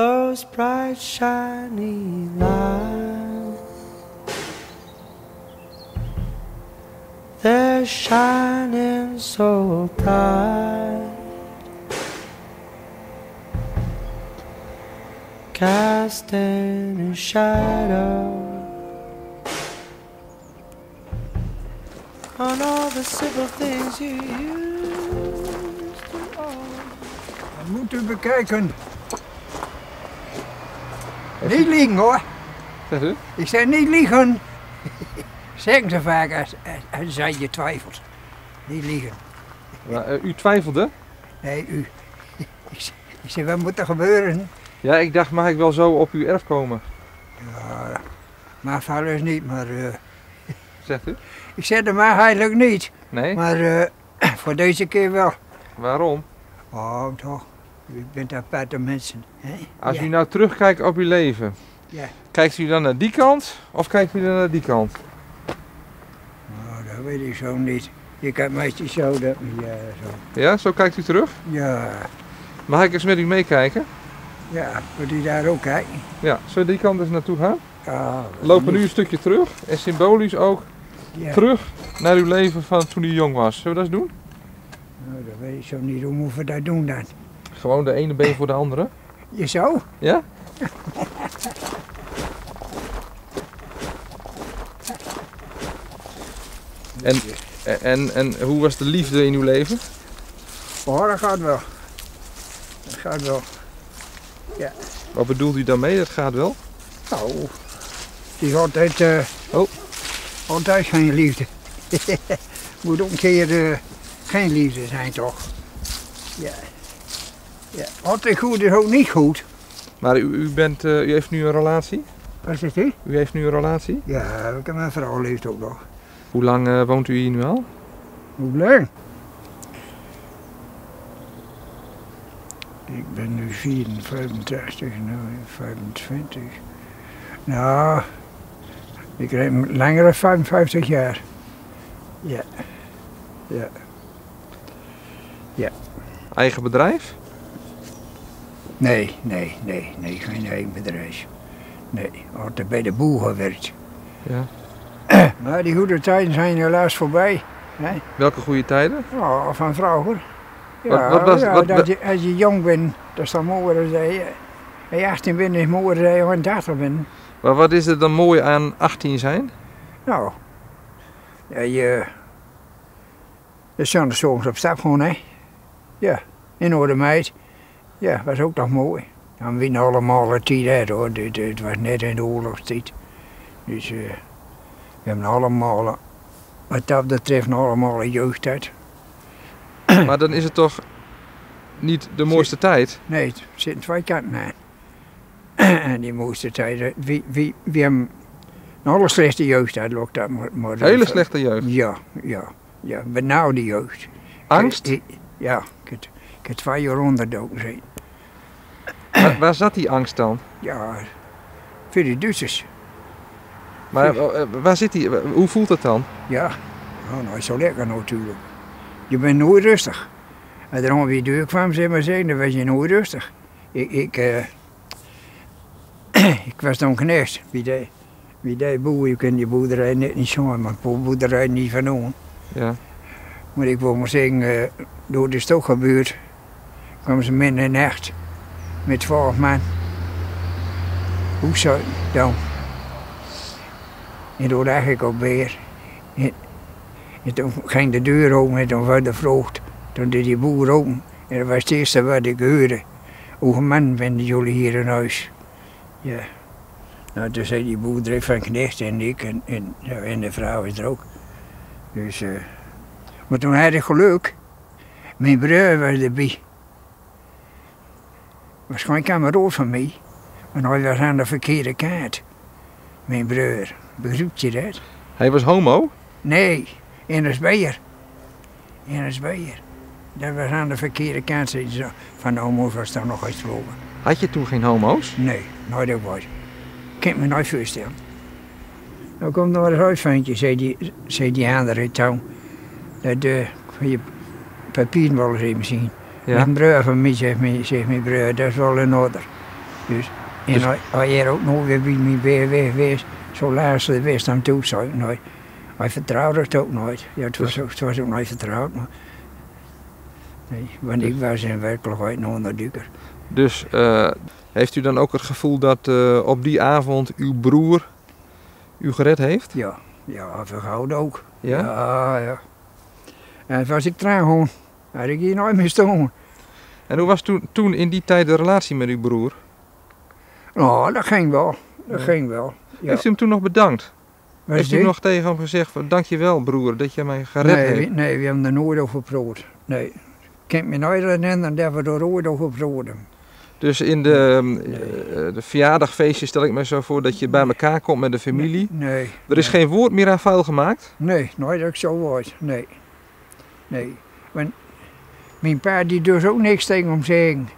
those bright shiny lights. They're shining so bright, casting a shadow on all the simple things you used to own. Moet u bekijken. Niet liegen hoor. Zegt u? Ik zei niet liegen. Zeggen ze vaak als, als, je twijfelt. Niet liegen. Maar, eh, u twijfelde? Nee, u. Ik zei, ik zei, wat moet er gebeuren? Ja, ik dacht, mag ik wel zo op uw erf komen? Ja, maar vader is niet, maar... eh, Zegt u? ik zei, dat mag eigenlijk niet. Nee? Maar eh, voor deze keer wel. Waarom? Oh, toch. U bent aparte mensen. Hè? Als ja. u nou terugkijkt op uw leven, Ja. kijkt u dan naar die kant of kijkt u dan naar die kant? Oh, dat weet ik zo niet. Je kijkt meestal zo, dat, ja, zo. Ja, zo kijkt u terug? Ja, Mag ik eens met u meekijken? ja, moet u daar ook kijken? Ja, zullen we die kant eens naartoe gaan? Ja, lopen nu een stukje terug en symbolisch ook ja. terug naar uw leven van toen u jong was. Zullen we dat eens doen? Nou, dat weet ik zo niet. Hoe moeten we dat doen dan? Gewoon de ene been voor de andere. Je zo? Ja? En, en, en hoe was de liefde in uw leven? Oh, dat gaat wel. Dat gaat wel. Wat bedoelt u daarmee? Dat gaat wel? Nou, die gaat altijd, eh Oh. altijd geen liefde. Moet ook een keer eh, geen liefde zijn, toch? Ja. Ja, altijd goed is ook niet goed. Maar u, u, bent, eh, u heeft nu een relatie? Wat zegt u? U heeft nu een relatie? Ja, ik heb mijn vrouw leeft ook nog. Hoe lang eh, woont u hier nu al? Hoe lang? Ik ben nu 84, nu 25. Nou, ik rijd langer dan 55 jaar. Ja. Ja. Eigen bedrijf? Nee, nee, nee, nee, geen eigen bedrijf. Nee, altijd bij de boer gewerkt. Ja. Maar die goede tijden zijn helaas voorbij. Hè? Welke goede tijden? Ja, van vroeger. Ja, Wat- wat was- ja, wat- dat je, als je jong bent, dat is dan mooier als je, als je 18 bent, is mooier als je 31 bent. Maar wat is er dan mooi aan 18 zijn? Nou, ja, je... De soms op stap gewoon, hè. Ja, in orde meid. Ja, was ook nog mooi. Dan winnen allemaal de tijd uit, hoor. Dit, dit was net in de oorlogstijd. Dus eh, we hebben allemaal, eh, wat dat betreft, allemaal een jeugd uit. maar dan is het toch niet de mooiste tijd? Nee, het zitten twee kanten aan. en die mooiste tijden, wie, wie, wie hebben een hele slechte jeugd uit, dat maar. Hele slechte jeugd. Ja, ja, ja, benauwde jeugd. Angst? Ik- ik- ja, ik heb, ik heb twee jaar onderdoken zijn. Waar, waar zat die angst dan? Ja, voor de Duitsers. Maar eh, waar zit die? Hoe voelt het dan? Ja, oh, nou is zo lekker natuurlijk. Je bent nooit rustig. En dan weer deur kwam, zeg maar zeggen, dan was je nooit rustig. Ik, ik, eh, ik was dan knecht bij de, bij de boer. Je kunt die boerderij net niet zien, maar de boerderij niet van doen. Ja. Maar ik wil maar zeggen, eh, door de stokgebuurt kwamen ze midden in de nacht met twaalf man. Hoe zou het dan? En toen dacht ik op weer. En, en toen ging de deur open en toen werd de vroeg. Toen deed die boer open. En dat was het eerste wat ik hoorde. Hoeveel man vinden jullie hier in huis? Ja. Nou, toen zei die boer er van knecht en ik en, en de vrouw is er ook. Dus, eh, maar toen had ik geluk. Mijn broer was erbij. Waarschijnlijk kameraad van mij. Maar hij was aan de verkeerde kant. Mijn broer. Begrijpt je dat? Hij was homo? Nee, in een speer. In een speer. Dat was aan de verkeerde kant. Van de homo was daar nog gesproken. Had je toen geen homo's? Nee, nooit ook was. Ik me nooit voorstellen. Nou komt nog eens uitvindje, zei die, zei die andere touw. Dat uh, van je papieren wel eens even zien. Ja. Mijn broer van mij zegt, mij, zegt mijn broer, dat is wel een order. Dus, en Dus- is ook nog weer bij mij bij weg geweest. Zo laatste wist hem toe, zei ik nooit. Hij vertrouwde het ook nooit. Ja, het was, ook- het was ook nooit vertrouwd. Maar... Nee, want ik was in werkelijkheid een onderduiker. Dus eh, heeft u dan ook het gevoel dat eh, op die avond uw broer u gered heeft? Ja, ja, verhouden ook. Ja? Ja, ja. En was ik trouw gewoon. Had ik hier nooit meer staan. En hoe was toen, toen in die tijd de relatie met uw broer? Nou, dat ging wel. Dat Ja. ging wel. Ja. Heeft u hem toen nog bedankt? Was heeft u nog tegen hem gezegd van dankjewel broer dat je mij gered nee, hebt? nee, we hebben er nooit over gepraat. Nee. Ik kan me nooit herinneren dat we er ooit over hebben. Dus in de, eh, de verjaardagfeestjes stel ik me zo voor dat je bij elkaar komt met de familie. Nee. Er is nee. geen woord meer aan vuil gemaakt. Nee, nooit dat ik zo was. Nee. Nee. Want mijn pa die dus ook niks tegen hem zeggen.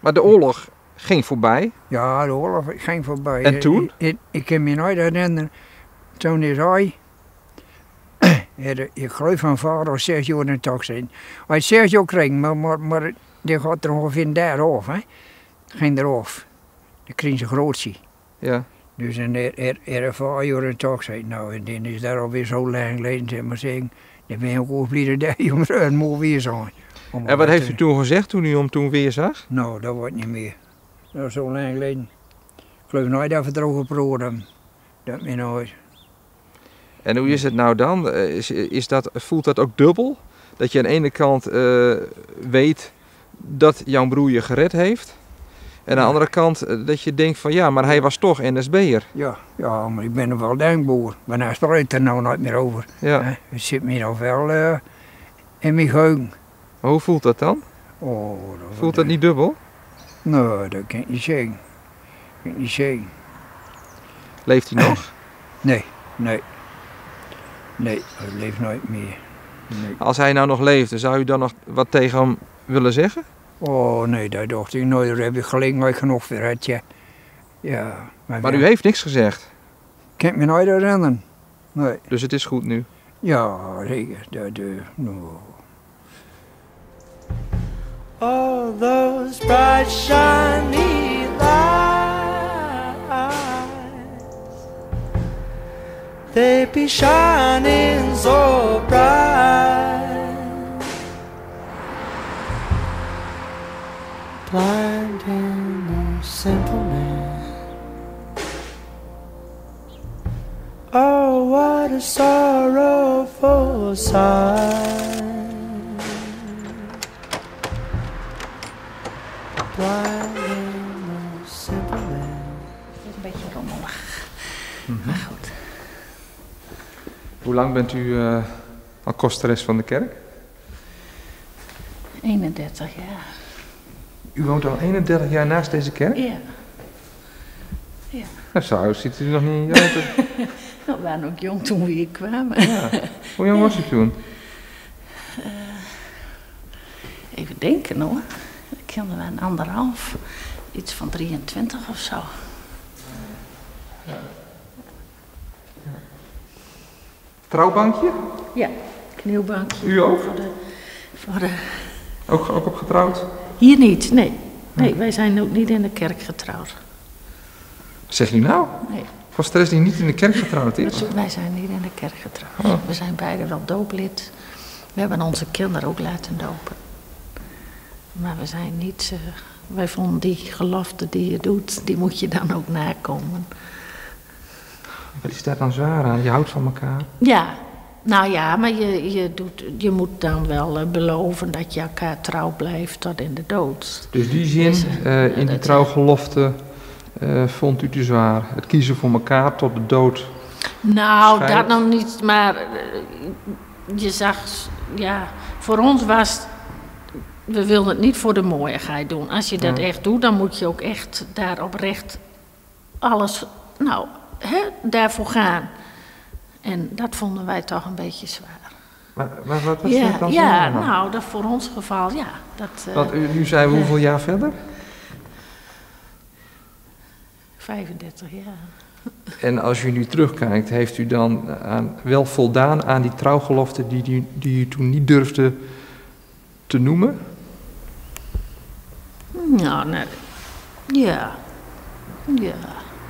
Maar de oorlog ging voorbij. Ja, de oorlog ging voorbij. En toen? Ik, ik, kan me nooit herinneren. Toen is hij... ik geloof van vader of zes jaar in toch zijn. Hij zes jaar kreeg, maar, maar, maar die gaat er ongeveer daar af. Hè? Ging eraf. Dan kreeg ze grootste. Ja. Dus en er, er, er een jaar in toch zijn. Nou, en dan is daar alweer zo lang geleden, zeg maar zeggen. Dan ben je ook overleden daar, jongens. Het moet weer zijn. En wat heeft u toen gezegd toen u hem toen weer zag? nou, dat wordt niet meer. Dat is zo lang geleden. Ik geloof nooit dat we het erover hebben. Dat me nooit. En hoe is het nou dan? Eh, Is, is dat, voelt dat ook dubbel? Dat je aan de ene kant eh, weet dat jouw broer je gered heeft. En aan de andere kant eh, dat je denkt van ja, maar hij was toch NSB'er. Ja, ja, maar ik ben er wel dankbaar. Maar hij spreekt er nou nooit meer over. Ja. hè. Het zit me nog wel eh, in mijn geheugen. Hoe voelt dat dan? Oh, Voelt dat niet dubbel? Nee, dat kan ik niet zeggen. Dat kan ik niet zeggen. Leeft hij nog? Nee, nee. Nee, hij leeft nooit meer. Nee. Als hij nou nog leefde, zou u dan nog wat tegen hem willen zeggen? Oh nee, dat dacht ik nooit. Daar heb ik gelegenheid genoeg voor gehad, ja. Ja, maar, Maar ja, u heeft niks gezegd. kan ik me nooit herinneren. Nee. Dus het is goed nu. Ja, zeker. Dat, eh, nou. All those bright shiny lights, they be shining so bright, a sorrowful sight. blinding the simple man. Een beetje rommelig. Maar goed. Hoe lang bent u eh, al kosteres van de kerk? 31 jaar. U woont al 31 jaar naast deze kerk? Ja. Nou, zo oud ziet u nog niet. Nou, we waren ook jong toen we hier kwamen. Ja. Hoe jong was u toen? Even denken hoor. Ik kende wel een anderhalf. Iets van 23 of zo. Trouwbankje? Ja, knielbankje. U ook? Voor de, voor de... Ook, ook op getrouwd? Hier niet, nee. Nee, wij zijn ook niet in de kerk getrouwd. Zeg u nou? Nee, Kosteres die niet in de kerk getrouwd is? wij zijn niet in de kerk getrouwd. Oh. We zijn beide wel dooplid. We hebben onze kinderen ook laten dopen. Maar we zijn niet... eh, wij vonden die gelofte die je doet, die moet je dan ook nakomen. Wat is daar dan zwaar aan? Je houdt van elkaar. Ja, nou ja, maar je, je, doet, je moet dan wel eh, beloven dat je elkaar trouw blijft tot in de dood. Dus die zin eh, in die trouwgelofte eh, vond u te zwaar. Het kiezen voor elkaar tot de dood. Nou, dat nog niet, maar eh, je zag, ja, voor ons was, we wilden het niet voor de mooiigheid doen. Als je dat Ja. echt doet, dan moet je ook echt daar oprecht alles, nou, hè, daarvoor gaan. En dat vonden wij toch een beetje zwaar. Maar, maar wat was ja, dat dan ja nou, dat voor ons geval, ja. Dat, Want u, zijn we hoeveel jaar verder? 35 jaar. En als u nu terugkijkt, heeft u dan aan, wel voldaan aan die trouwgelofte die, die, die u toen niet durfde te noemen? Nou, nee. Ja. Ja,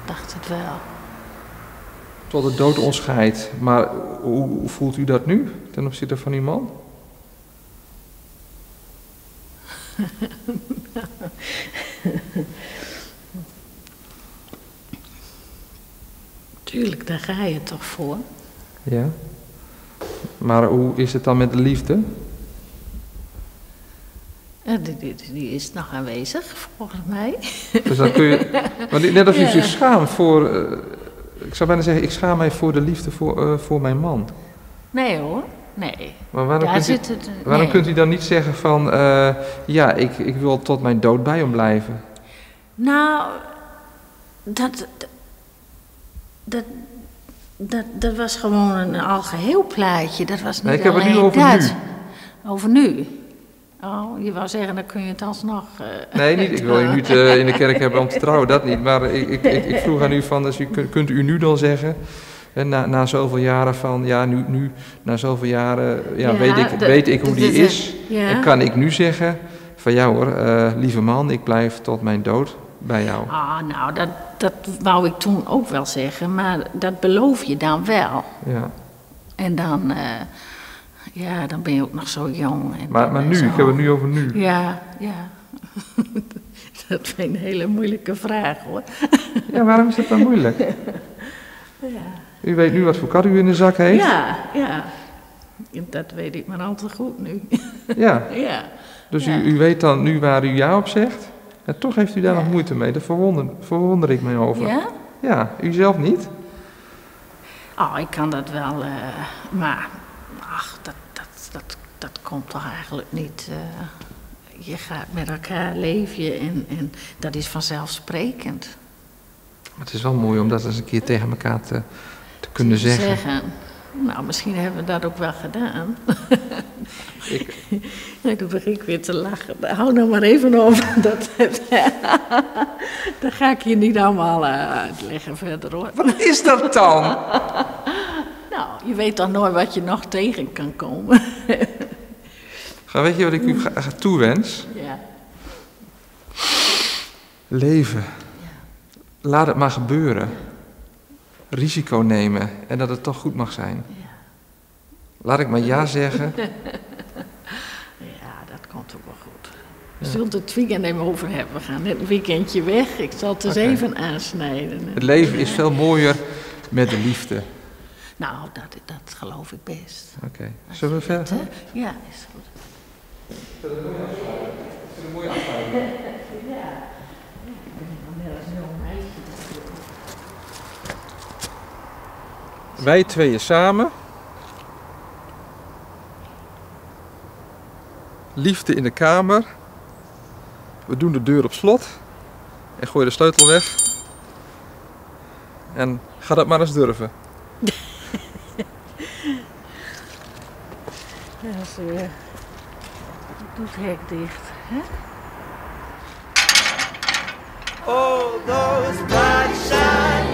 dacht het wel. Tot de dood ons scheidt. Maar hoe, hoe voelt u dat nu ten opzichte van uw man? Daar ga je toch voor. Ja. Maar hoe is het dan met de liefde? Die, die, die is nog aanwezig, volgens mij. Dus dan kun je. Maar net als u Ja. zich schaamt voor. eh, ik zou bijna zeggen, ik schaam mij voor de liefde voor, eh, voor mijn man. Nee hoor, nee. Maar waarom, Daar kunt u, waarom kunt dan niet zeggen van. eh, ja, ik, ik wil tot mijn dood bij hem blijven? Nou, dat, dat, dat, dat was gewoon een algeheel plaatje. Dat was niet Nee, ik heb het nu over dat. nu. Over nu? Oh, je wou zeggen, dan kun je het alsnog... eh, Nee, niet, ik wil u niet eh, in de kerk hebben om te trouwen, dat niet. Maar ik, ik, ik, ik vroeg aan u van, dus u, kunt, u nu dan zeggen, hè, na, na zoveel jaren van, ja, nu, nu na zoveel jaren, ja, Ja, weet, ik, weet ik hoe die is. ja. En kan ik nu zeggen, van ja hoor, eh, lieve man, ik blijf tot mijn dood bij jou. Ah, nou, dat, dat wou ik toen ook wel zeggen, maar dat beloof je dan wel. Ja. En dan, eh, ja, dan ben je ook nog zo jong. En Maar, maar nu, zo- ik heb het nu over nu. Ja, ja. dat vind ik een hele moeilijke vraag hoor. Ja, waarom is dat dan moeilijk? U weet nu wat voor kat u in de zak heeft? Ja, ja. Dat weet ik maar al te goed nu. Ja. ja. Dus Ja. u, u weet dan nu waar u ja op zegt. En toch heeft u daar Ja. nog moeite mee. Daar verwonder, verwonder ik mij over. Ja? Ja, u zelf niet? Oh, ik kan dat wel, eh, maar ach, dat, dat, dat, dat komt toch eigenlijk niet. eh, je gaat met elkaar leven en, en dat is vanzelfsprekend. Maar het is wel mooi om dat eens een keer tegen elkaar te, te kunnen Te zeggen. Nou, misschien hebben we dat ook wel gedaan. Ik, Nee, toen begin ik weer te lachen. Hou nou maar even over. Dat, dat ga ik je niet allemaal eh, uitleggen verder hoor. wat is dat dan? Nou, je weet dan nooit wat je nog tegen kan komen. Ga, weet je wat ik u toewens? ja. Leven. Laat het maar gebeuren. Risico nemen en dat het toch goed mag zijn. Laat ik maar ja zeggen. ja, dat komt ook wel goed. We zullen het weekend even over hebben. We gaan net een weekendje weg. Ik zal het eens even aansnijden. Het leven is veel mooier met de liefde. Nou, dat, dat geloof ik best. Oké, zullen we verder? Ja, is goed. Wij tweeën samen. Liefde in de kamer. We doen de deur op slot. En gooien de sleutel weg. En ga dat maar eens durven. Ja, zo, ja. Doe het hek dicht. Hè? Oh, those bright